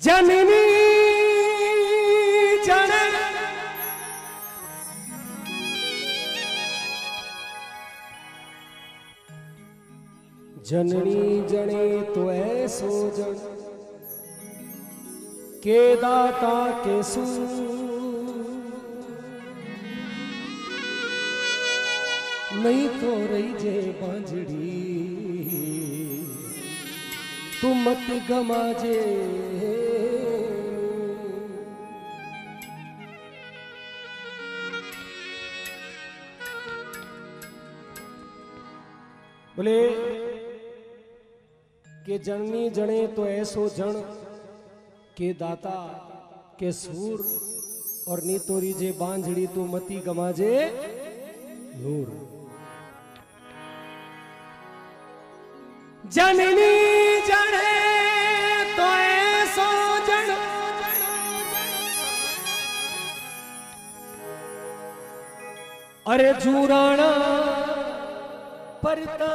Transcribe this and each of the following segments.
जननी, जन। जननी, जने तो ऐसो जन के दाता, के सू। नहीं तो रही जे बांझड़ी। तू मत गमा जे। बोले, के जननी जने तो ऐसो जन के दाता, के सूर, और नीतोरी जे बांझड़ी तो मती गमाजे नूर. जननी जने तो ऐसो जन अरे झूराना परता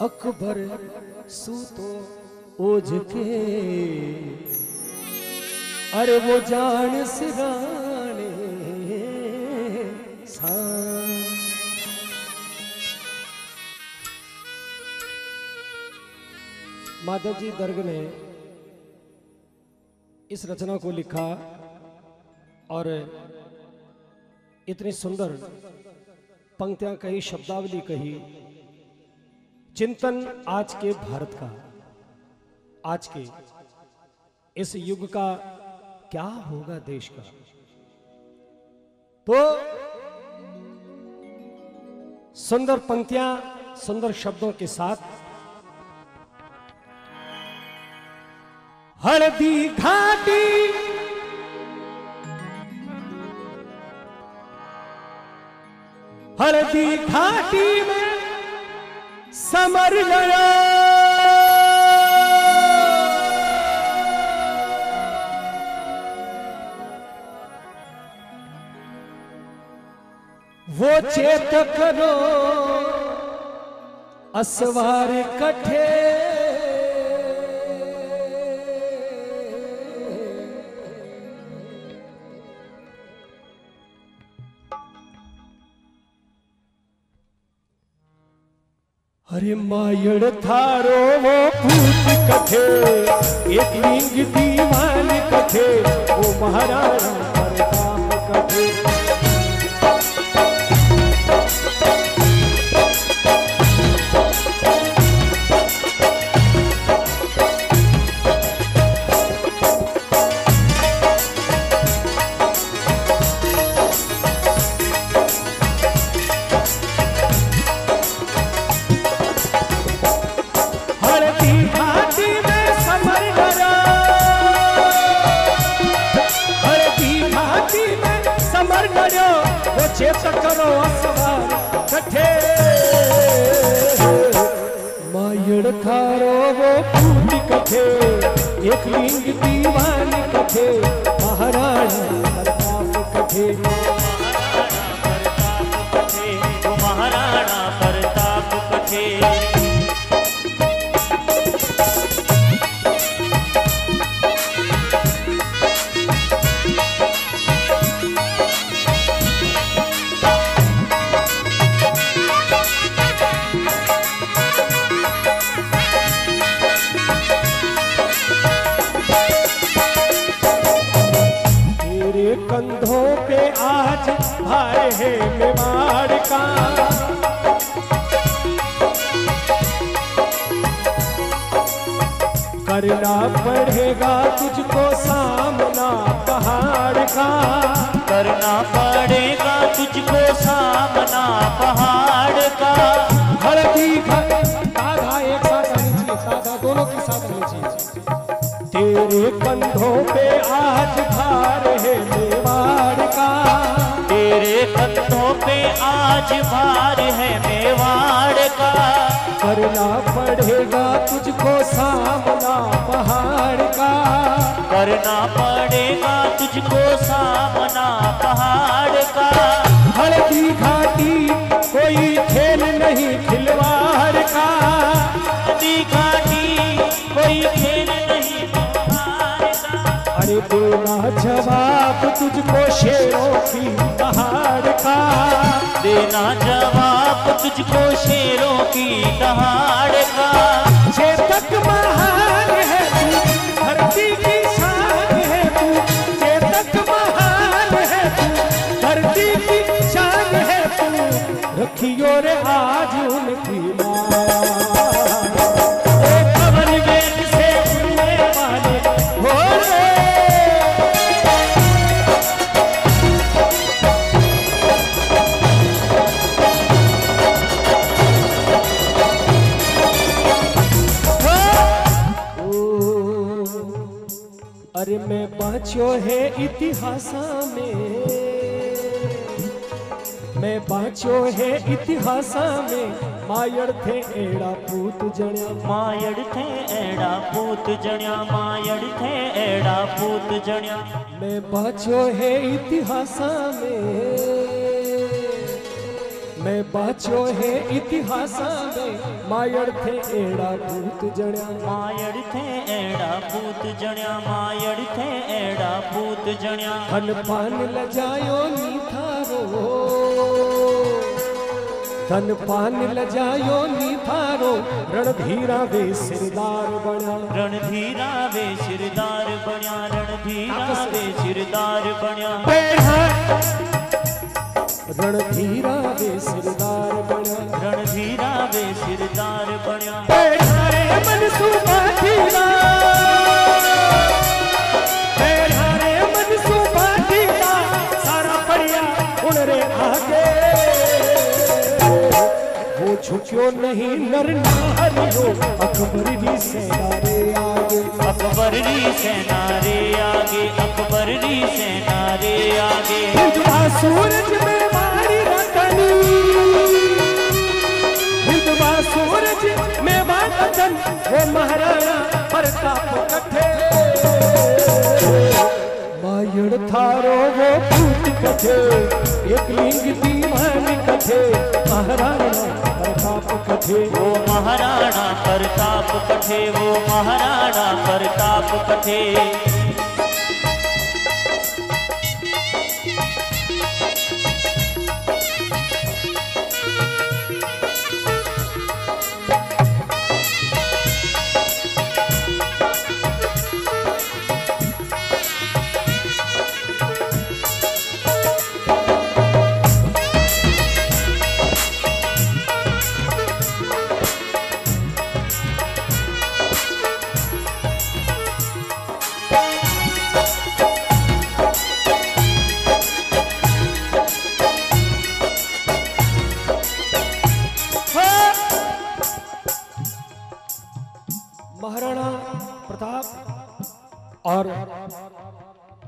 अकबर सूतो ओझ के अरे वो जान सिराने माधव जी दर्ग ने इस रचना को लिखा। और इतनी सुंदर पंक्तियाँ कही, शब्दावली कही। चिंतन आज के भारत का, आज के इस युग का क्या होगा देश का? तो सुंदर पंक्तियाँ, सुंदर शब्दों के साथ हल्दी घाटी हल्दी घाटी में समर गया वो चेत करो असवार कठे। मायड़ थारो वो भूत कथे एक लिंग दीवान कथे वो महाराणा थारो वो पूरी कथे, एक लिंग दीवानी कथे, महाराणा प्रताप कथे। वो महाराणा प्रताप कथे। पड़ेगा तुझको सामना पहाड़ का। करना पड़ेगा तुझको सामना पहाड़ का। हल्दी घा- साधा एक साथ आनी चाहिए साधा दोनों के साथ आनी चाहिए तेरे कंधों पे आज भार है मेवाड़ का। तेरे कंधों पे आज भार है मेवाड़ का। करना पड़ेगा तुझको सामना करना पड़ेगा तुझको सामना पहाड़ का। हल्की घाटी कोई खेल नहीं खिलवाड़ का। हल्की घाटी कोई खेल नहीं अरे देना जवाब तुझको शेरों की पहाड़ का। देना जवाब तुझको शेरों की दहाड़ का। जय तक महा धरती की शान है तू, रखियो रे आज उनकी अरे मैं बाँचो है इतिहास में। मैं बाँचो है इतिहास में। मायड़ थे एड़ा पूत जण्या। मायड़ थे एड़ा पूत जण्या मायड़ थे एड़ा पूत जण्या। मैं बाँचो है इतिहास में। मैं बाँचो है इतिहास में। मायड़ थे एड़ा पूत जण्या। मायड़ थे एड़ा पूत जण्या मायड़ थे एड़ा पूत जण्या। धन पान लजायो नी थारो धन पान लजायो नी थारो रणधीरा वे सिरदार बना। रणधीरा वे सिरदार बण्या रणधीरा वे सिरदार बण्या रणधीरा वे सिरदार बना। रणधीरा वे सिरदार बण्या बैठारे मनसूबा झुक्यो नहीं नर नारियो अकबर जी सेना रे आगे। अकबर री सेना रे आगे अकबर री सेना रे आगे। हिंदवा सूरज में मारी रतनी। हिंदवा सूरज में रतन। वो महाराणा प्रताप कथे मायड़ थारो वो भूत कथे एक लिंग दीवान कथे, महाराणा प्रताप कथे। वो महाराणा प्रताप कथे, वो महाराणा प्रताप कथे। और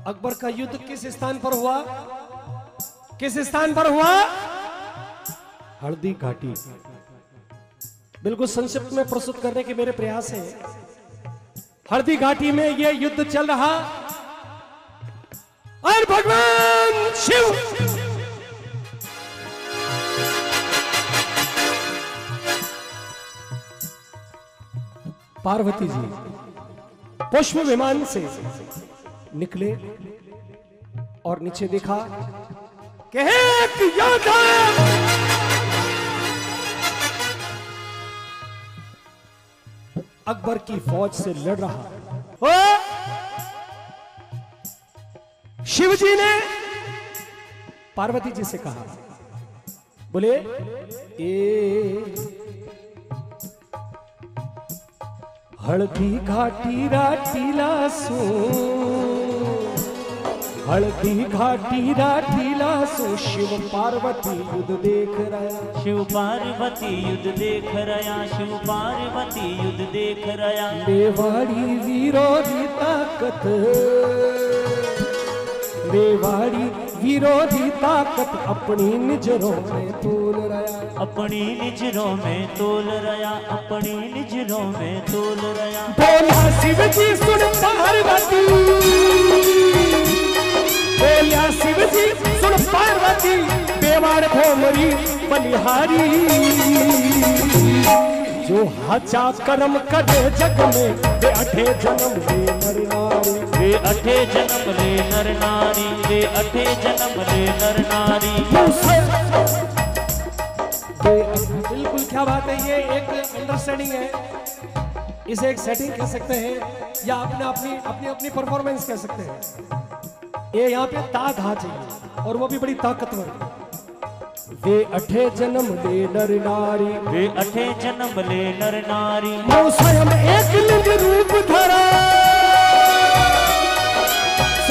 अकबर का युद्ध किस स्थान पर हुआ? किस स्थान पर हुआ? हल्दी घाटी। बिल्कुल संक्षिप्त में प्रस्तुत करने के मेरे प्रयास हैं। हल्दी घाटी में यह युद्ध चल रहा। और भगवान शिव! पार्वती जी पुष्प विमान से निकले और नीचे देखा अकबर की फौज से लड़ रहा ओ! शिवजी ने पार्वती जी से कहा, बोले, ए हळदी घाटी राठीला सो. हळदी घाटी राठीला सो. शिव पार्वती युद्ध देख रहा शिव पार्वती युद्ध देख रया. शिव पार्वती युद्ध देख रया. मेवाड़ी विरोधी ताकत. मेवाड़ी विरोधी ताकत अपनी नज़रों में तोल रहा अपनी निजरों में तोल रया अपनी निजरों में तोल रया। बोला शिव जी सुन पार्वती बोला शिव जी सुन पार्वती बेवाड़ भोमरी बलिहारी। जो हचा कर्म करे जग में वे अठे जन्म वे नर नारी वे वे अठे जन्म ले नर नारी वे अठे जन्म ले नर नारी बिल्कुल क्या बात है ये एक अंडरस्टैंडिंग है। इसे एक सेटिंग कह सकते हैं या अपने अपनी अपनी अपनी परफॉर्मेंस कह सकते हैं। ये यहाँ पे ता धा चाहिए और वो भी बड़ी ताकतवर वे अठे जन्म ले नर नारी। वे अठे जन्म ले नर नारी। वो स्वयं एक लिंग रूप धरा।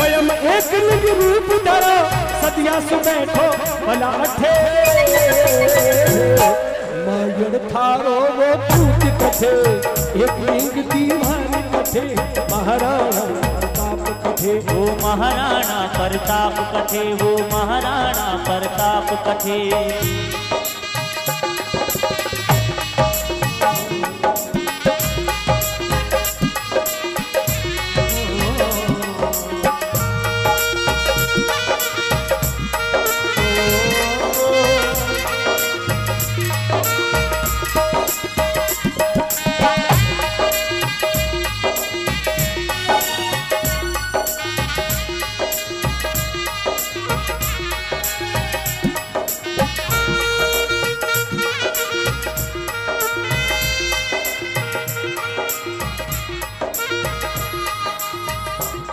स्वयं एक लिंग रूप धरा, सदिया सु बैठो, भला अठे। मायड़ थारो वो पूत कथे एक लिंग दीवान कथे महाराणा प्रताप कथे वो महाराणा प्रताप कथे वो महाराणा प्रताप कथे